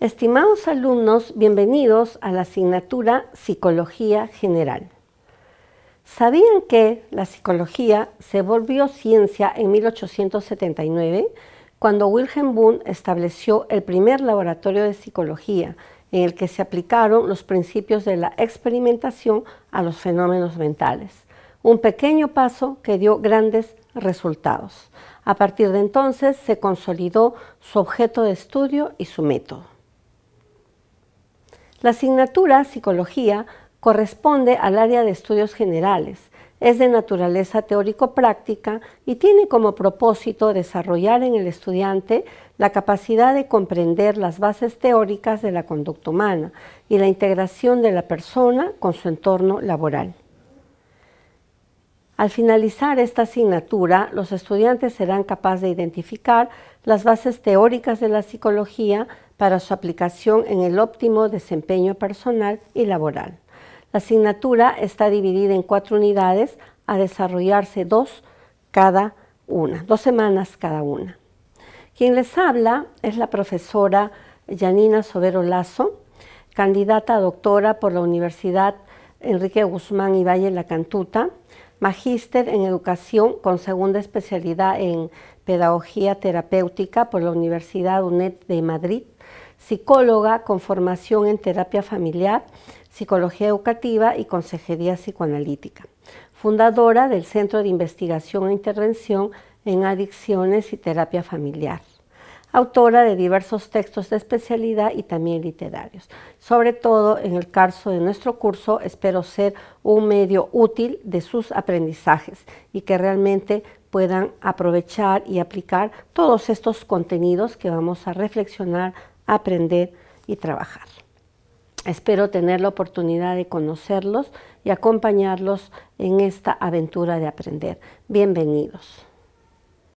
Estimados alumnos, bienvenidos a la asignatura Psicología General. ¿Sabían que la psicología se volvió ciencia en 1879 cuando Wilhelm Wundt estableció el primer laboratorio de psicología en el que se aplicaron los principios de la experimentación a los fenómenos mentales? Un pequeño paso que dio grandes resultados. A partir de entonces se consolidó su objeto de estudio y su método. La asignatura Psicología corresponde al área de estudios generales, es de naturaleza teórico-práctica y tiene como propósito desarrollar en el estudiante la capacidad de comprender las bases teóricas de la conducta humana y la integración de la persona con su entorno laboral. Al finalizar esta asignatura, los estudiantes serán capaces de identificar las bases teóricas de la psicología para su aplicación en el óptimo desempeño personal y laboral. La asignatura está dividida en cuatro unidades a desarrollarse dos cada una, dos semanas cada una. Quien les habla es la profesora Janina Sobero Lazo, candidata a doctora por la Universidad Enrique Guzmán y Valle La Cantuta, magíster en educación con segunda especialidad en pedagogía terapéutica por la Universidad UNED de Madrid, psicóloga con formación en terapia familiar, psicología educativa y consejería psicoanalítica, fundadora del Centro de Investigación e Intervención en Adicciones y Terapia Familiar autora de diversos textos de especialidad y también literarios. Sobre todo en el caso de nuestro curso, espero ser un medio útil de sus aprendizajes y que realmente puedan aprovechar y aplicar todos estos contenidos que vamos a reflexionar, aprender y trabajar. Espero tener la oportunidad de conocerlos y acompañarlos en esta aventura de aprender. Bienvenidos.